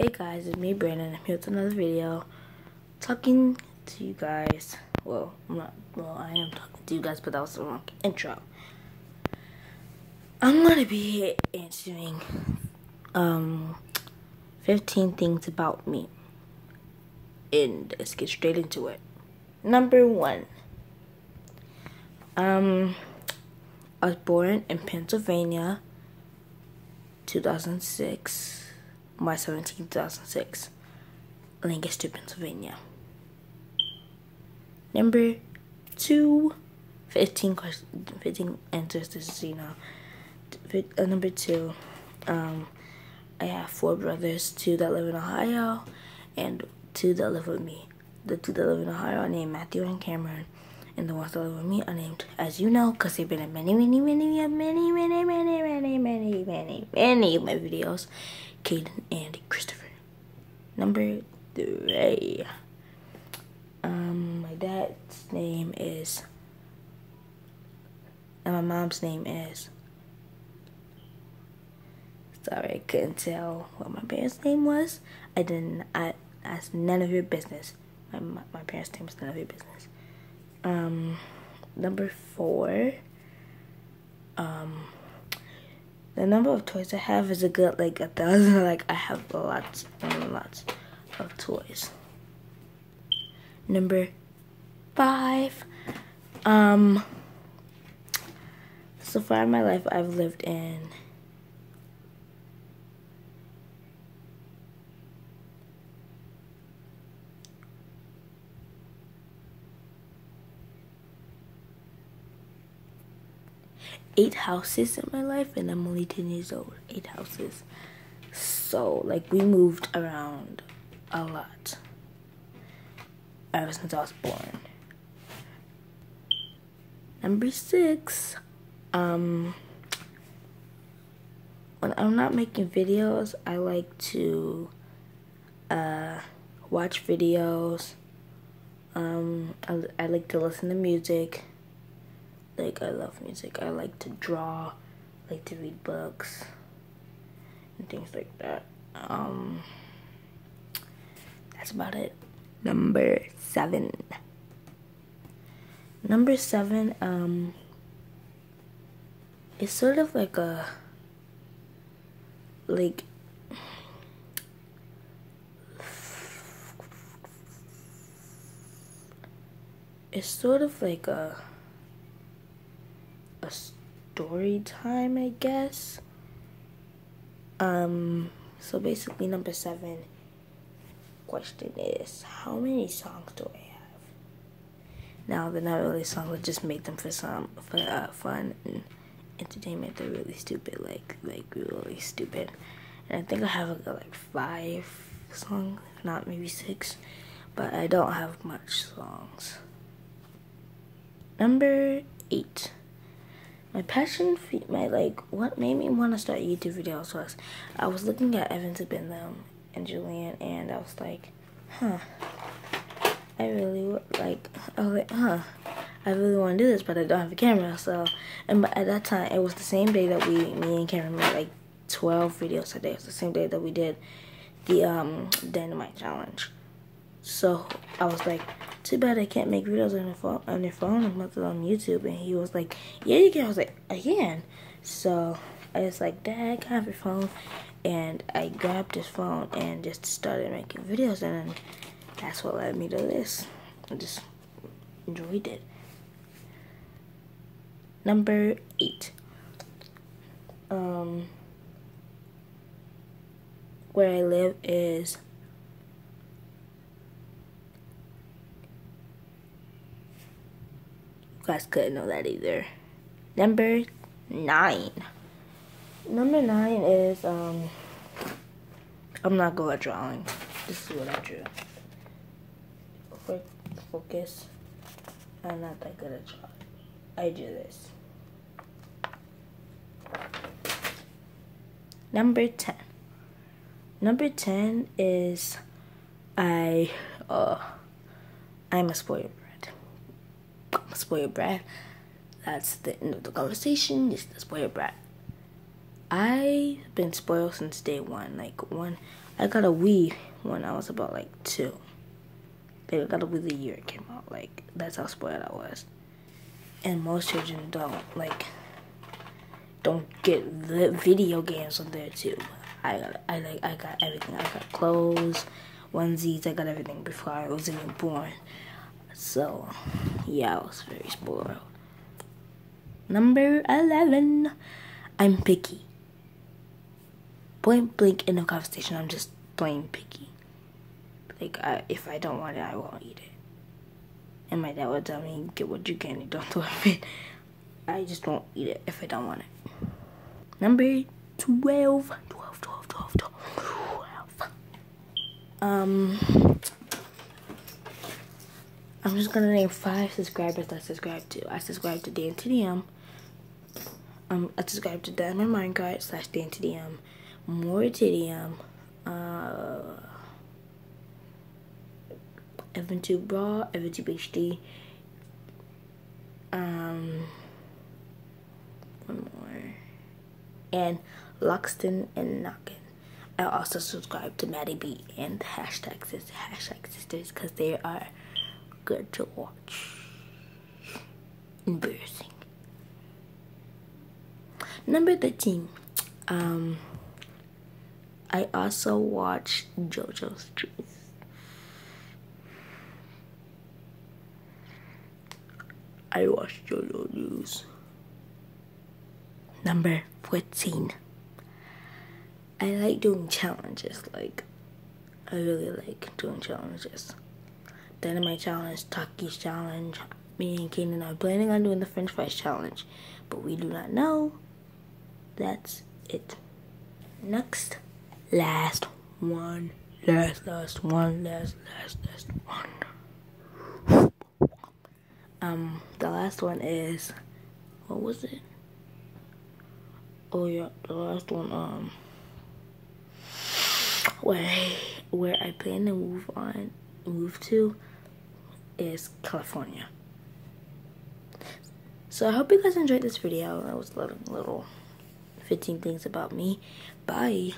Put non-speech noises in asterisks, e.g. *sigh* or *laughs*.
Hey guys, it's me Brandon. I'm here with another video talking to you guys. Well, I'm not well I am talking to you guys, but that was the wrong intro. I'm gonna be answering um 15 things about me. And let's get straight into it. Number one. Um I was born in Pennsylvania 2006 March 17, 2006, Lancaster, Pennsylvania. Number two, 15 questions, 15 answers. This is, you know, uh, number two, um, I have four brothers, two that live in Ohio, and two that live with me. The two that live in Ohio are named Matthew and Cameron, and the ones that live with me are named, as you know, because they've been in many, many, many, many, many, many, many, many, many, many of my videos. Caden, and Christopher. Number three. Um, my dad's name is, and my mom's name is. Sorry, I couldn't tell what my parents' name was. I didn't. I asked none of your business. My my parents' name was none of your business. Um, number four. Um the number of toys I have is a good like a thousand. *laughs* Like I have lots and lots of toys. Number five. Um. So far in my life, I've lived in. Eight houses in my life and I'm only 10 years old. Eight houses. So, like, we moved around a lot ever since I was born. Number six, um, when I'm not making videos, I like to uh, watch videos. Um, I, I like to listen to music. Like, I love music. I like to draw, like to read books, and things like that. Um, that's about it. Number seven. Number seven, um, it's sort of like a, like, it's sort of like a, story time, I guess. Um, so basically, number seven question is how many songs do I have? Now, they're not really songs, I just make them for some for uh, fun and entertainment. They're really stupid, like like really stupid. And I think I have like five songs, if not maybe six, but I don't have much songs. Number eight my passion my like what made me want to start YouTube videos was I was looking at Evan Zabintham and Julian and I was like, huh, I really like I was like, huh, I really want to do this, but I don't have a camera. So and but at that time it was the same day that we me and Cameron made like 12 videos a day. It was the same day that we did the um dynamite challenge. So I was like, too bad I can't make videos on your phone on your phone and on YouTube. And he was like, yeah, you can. I was like, I can. So I was like, Dad, can I have your phone? And I grabbed his phone and just started making videos. And that's what led me to this. I just enjoyed it. Number eight. Um, where I live is guys couldn't know that either. Number nine. Number nine is um I'm not good at drawing. This is what I drew. Focus. I'm not that good at drawing. I drew this. Number ten. Number ten is I uh I'm a spoiled spoiled brat. That's the end of the conversation. It's the spoiled brat. I've been spoiled since day one. Like one, I got a Wii when I was about like two. They got a Wii the year it came out. Like that's how spoiled I was. And most children don't like don't get the video games on there too. I got I like I got everything. I got clothes, onesies. I got everything before I was even born. So yeah, I was very spoiled. Number eleven. I'm picky. Point blank in a conversation, I'm just plain picky. Like, I, if I don't want it, I won't eat it. And my dad would tell me, get what you can and don't *laughs* throw it. I just won't eat it if I don't want it. Number 12. 12, 12, 12, 12. Um, I'm just gonna name five subscribers that subscribe to. I subscribe to Dan um, I subscribe to Diamond Minecraft slash DanTDM, More TDM, uh, EvanTube Raw, EvanTube HD, um, one more, and Loxton and Knockin. I also subscribe to Maddie B and hashtag hashtag sisters, because they are good to watch. Embarrassing. Number 13. Um, I also watched JoJo's Juice. I watched JoJo News. Number 14. I like doing challenges. Like, I really like doing challenges. Dynamite challenge, Taki's challenge. Me and Kaden are planning on doing the French fries challenge, but we do not know that's it. Next, last one, last, last one, last, last, last one. Um, the last one is, what was it? Oh yeah, the last one, um, where, where I plan to move on, move to is California. So I hope you guys enjoyed this video. That was a little, little 15 things about me. Bye.